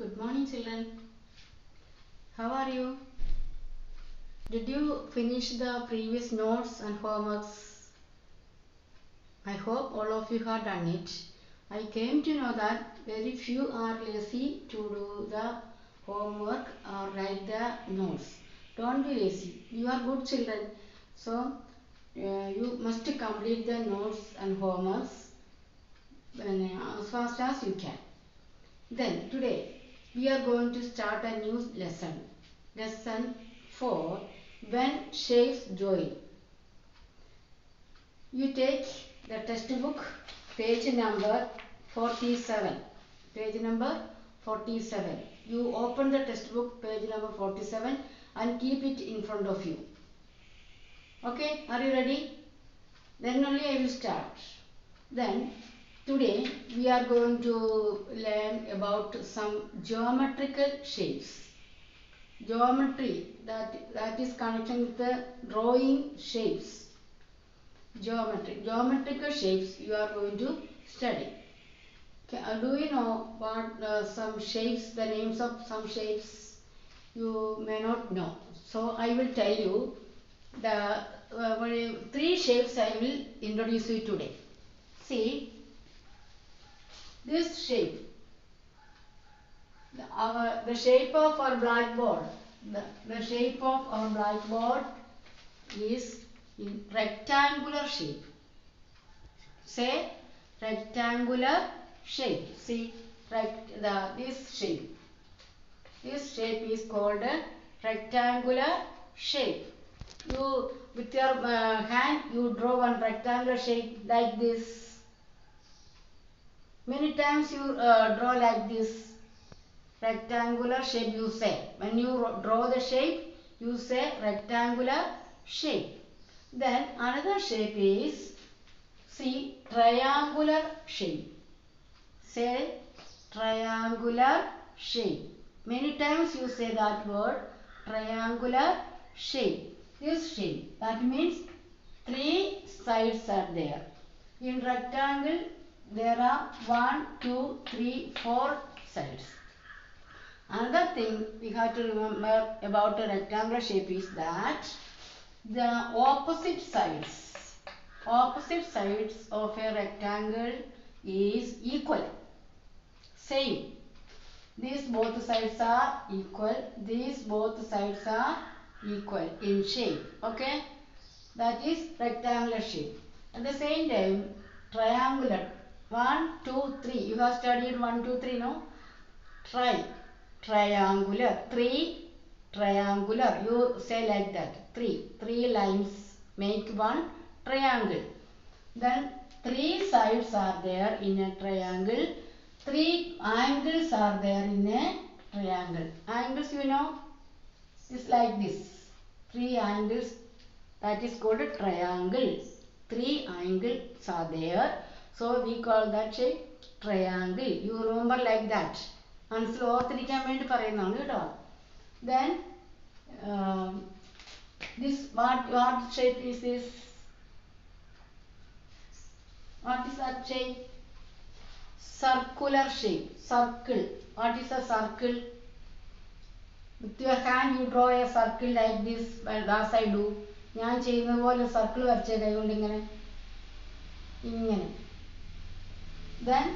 Good morning, children. How are you? Did you finish the previous notes and homeworks? I hope all of you have done it. I came to know that very few are lazy to do the homework or write the notes. Don't be lazy. You are good children. So, uh, you must complete the notes and homeworks uh, as fast as you can. Then today we are going to start a new lesson. Lesson 4 When Shapes Join. You take the textbook page number 47. Page number 47. You open the textbook page number 47 and keep it in front of you. Okay, are you ready? Then only I will start. Then today we are going to learn about some geometrical shapes. Geometry that that is connection with the drawing shapes. Geometry geometrical shapes you are going to study. Okay, do you know what uh, some shapes the names of some shapes you may not know. So I will tell you the uh, three shapes I will introduce you today. See this shape. The, our, the shape of our blackboard. The, the shape of our blackboard is in rectangular shape. Say rectangular shape. See rect, the, this shape. This shape is called a rectangular shape. You with your uh, hand you draw one rectangular shape like this many times you uh, draw like this rectangular shape you say. When you draw the shape you say rectangular shape. Then another shape is see triangular shape. Say triangular shape. Many times you say that word triangular shape. This shape that means three sides are there. In rectangle there are one two three four sides. Another thing we have to remember about a rectangular shape is that the opposite sides opposite sides of a rectangle is equal same. These both sides are equal these both sides are equal in shape okay? That is rectangular shape. At the same time triangular one two three. You have studied one two three no? Try triangular. Three triangular. You say like that. Three. Three lines make one triangle. Then three sides are there in a triangle. Three angles are there in a triangle. Angles you know is like this. Three angles that is called a triangle. Three angles are there so we call that shape triangle you remember like that മനസ്സിൽ ഓർത്തിരിക്കാൻ വേണ്ടി പറയുന്നതാണ് കേട്ടോ then um, this what what shape is this what is that shape circular shape circle what is a circle with your hand you draw a circle like this as I do ഞാൻ ചെയ്യുന്നത് പോലെ circle വരച്ചേ കൈ കൊണ്ട് ഇങ്ങനെ ഇങ്ങനെ then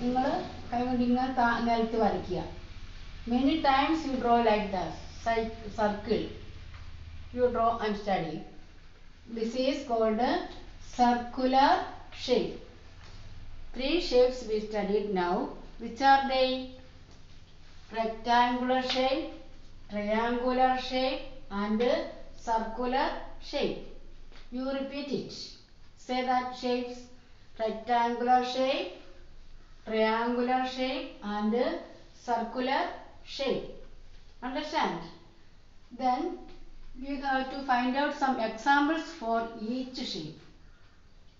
നിങ്ങൾ കൈ ഇങ്ങനെ നിലത്ത് വരയ്ക്കുക many times you draw like the circle you draw and study this is called circular shape three shapes we studied now which are they rectangular shape triangular shape and circular shape. You repeat it. Say that shapes. Rectangular shape triangular shape and circular shape. Understand? Then we have to find out some examples for each shape.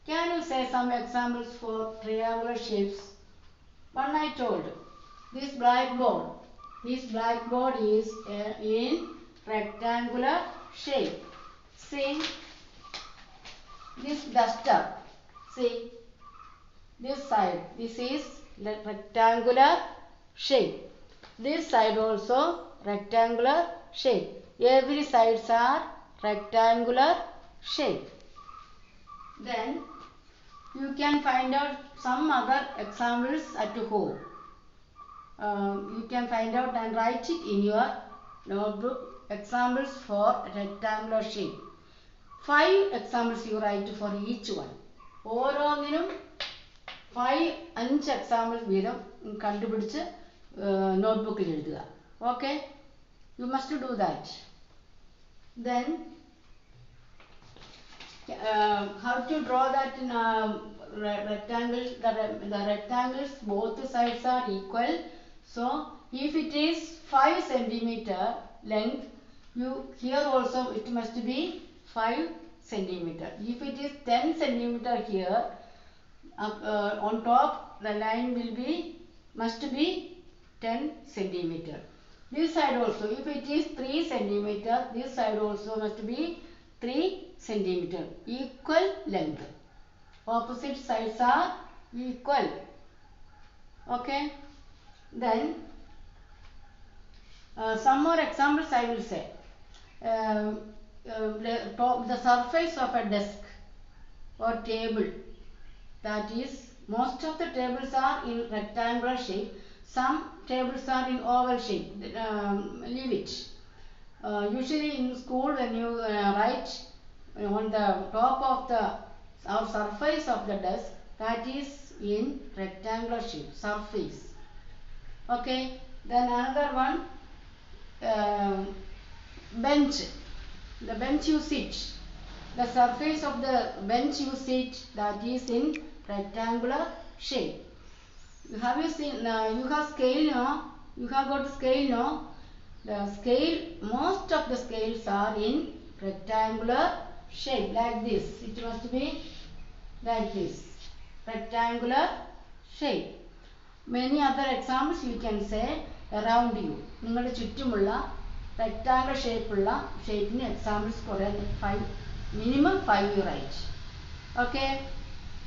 Can you say some examples for triangular shapes? One i told. This blackboard. This blackboard is uh, in rectangular shape. See? This duster. See this side this is rectangular shape this side also rectangular shape every sides are rectangular shape then you can find out some other examples at home um, you can find out and write it in your notebook examples for rectangular shape five examples you write for each one ഓരോന്നിനും five അഞ്ച് example വീതം കണ്ടുപിടിച്ച് നോട്ട്ബുക്കിൽ എഴുതുക okay you must do that then how to draw that in a re- rectangle the, re- the rectangles both sides are equal so if it is 5 centimeter length you here also it must be 5 centimeter if it is 10 centimeter here up, uh, on top the line will be must be 10 centimeter. This side also if it is 3 centimeter this side also must be 3 centimeter equal length. Opposite sides are equal. Okay? Then uh, some more examples i will say. Um, uh, the, the surface of a desk or table that is most of the tables are in rectangular shape. Some tables are in oval shape. Um, leave it. Uh, usually in school when you uh, write on the top of the or surface of the desk that is in rectangular shape surface. Okay? Then another one um, bench. The bench you sit the surface of the bench you sit that is in rectangular shape have you seen uh, you have scale no you have got scale no the scale most of the scales are in rectangular shape like this it must be like this rectangular shape many other examples you can say around you നിങ്ങളുടെ ചുറ്റുമുള്ള rectangle ഷേപ്പുള്ള ഷേപ്പിന് examples കുറേ five minimum 5 you write okay?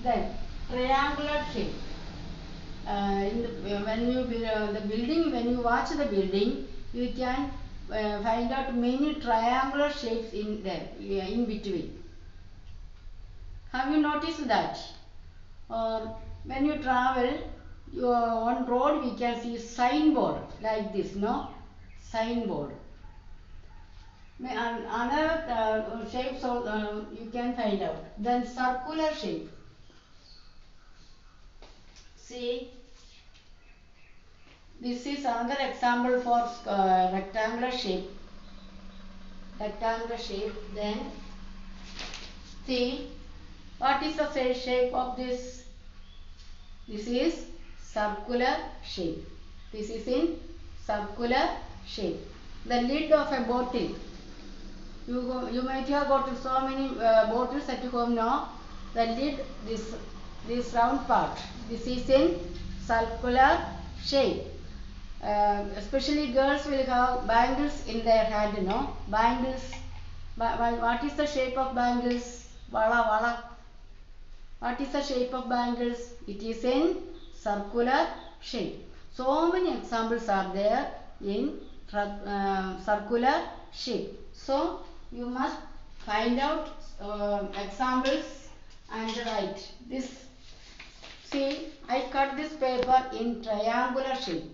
Then triangular shape. Uh, in the, uh, when you uh, the building when you watch the building you can uh, find out many triangular shapes in there in between. Have you noticed that? Or when you travel you, on road we can see signboard like this no? Signboard another uh, shapes of, uh, you can find out. Then circular shape. See? This is another example for uh, rectangular shape. Rectangular shape then see? What is the shape of this? This is circular shape. This is in circular shape. The lid of a bottle you go, you might have got so many uh, bottles at home now the lid this this round part. This is in circular shape. Uh, especially girls will have bangles in their hand no bangles. Ba- ba- what is the shape of bangles? Vala vala. What is the shape of bangles? It is in circular shape. So many examples are there in uh, circular shape. So you must find out uh, examples and write this see i cut this paper in triangular shape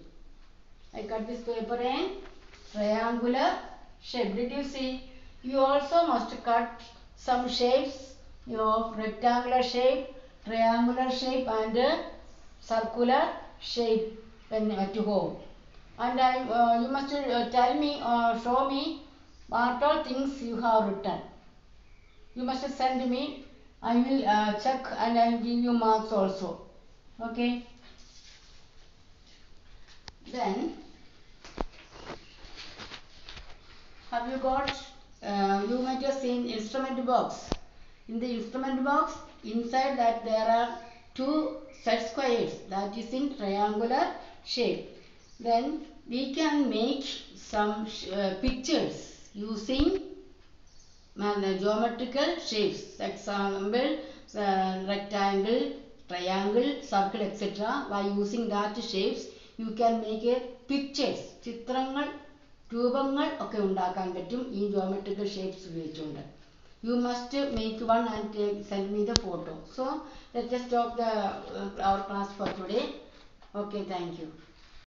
I cut this paper in triangular shape. Did you see? You also must cut some shapes of rectangular shape, triangular shape and uh, circular shape when home. And I, uh, you must uh, tell me or show me what all things you have written. You must send me. I will uh, check and I will give you marks also. Okay. Then have you got uh, you might have seen instrument box in the instrument box inside that there are two set squares that is in triangular shape then we can make some uh, pictures using uh, geometrical shapes example uh, rectangle triangle circle etc by using that shapes you can make a pictures, ചിത്രങ്ങൾ രൂപങ്ങൾ ഒക്കെ ഉണ്ടാക്കാൻ പറ്റും ഈ geometrical shapes ഉപയോഗിച്ചുകൊണ്ട് you must make one and send me the photo so let stop the our class for today okay thank you